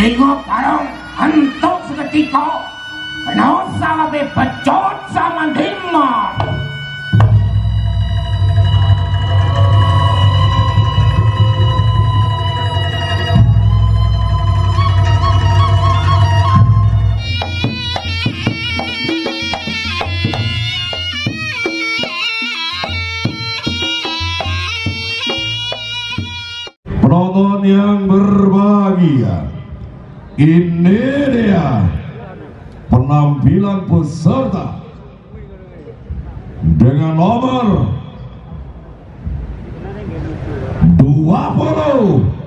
Sehingga barang entuk seketika kena salabe becut sama dimar. Yang berbahagia, ini dia penampilan peserta dengan nomor 28.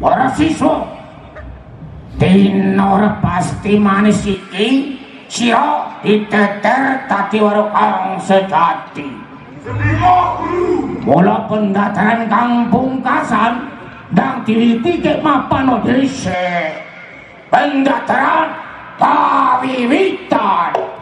Ora siswa. Dino pasti manis iki sira diteter tadi waro kang sejati. Mula pendataran kang pungkasan dang diliti ke mapano dhisik. Pendataran kawiwitan.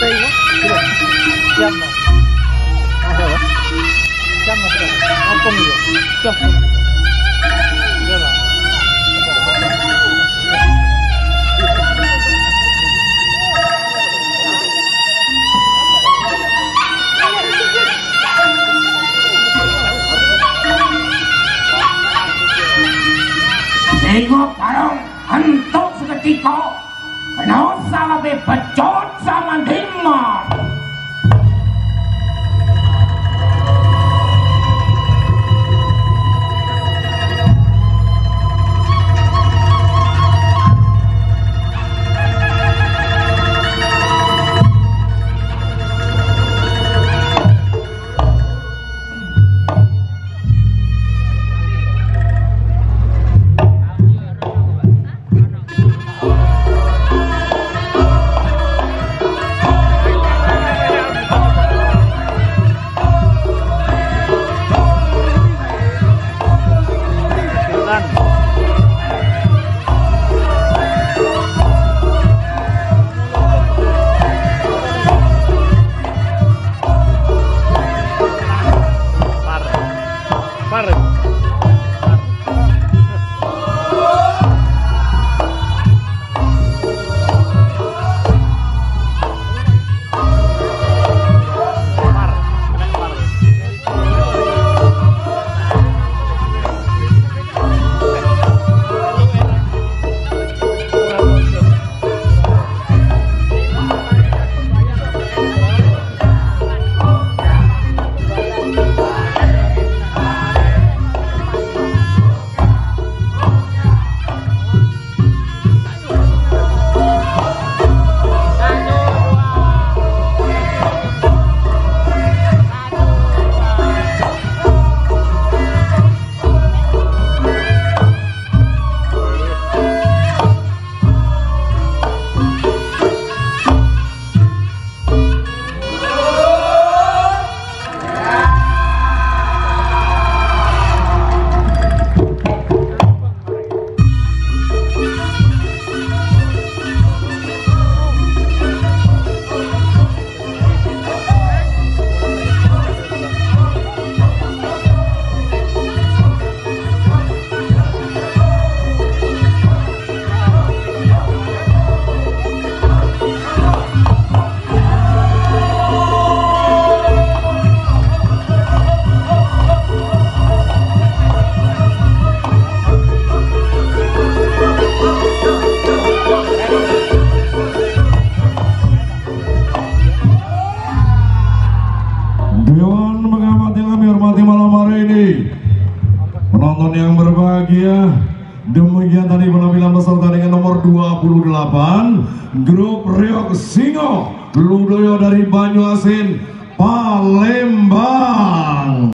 tay quá tidak jam lah ada apa jam apa apa ni jam Tengok barang hantu seketika Kenapa sampai pecah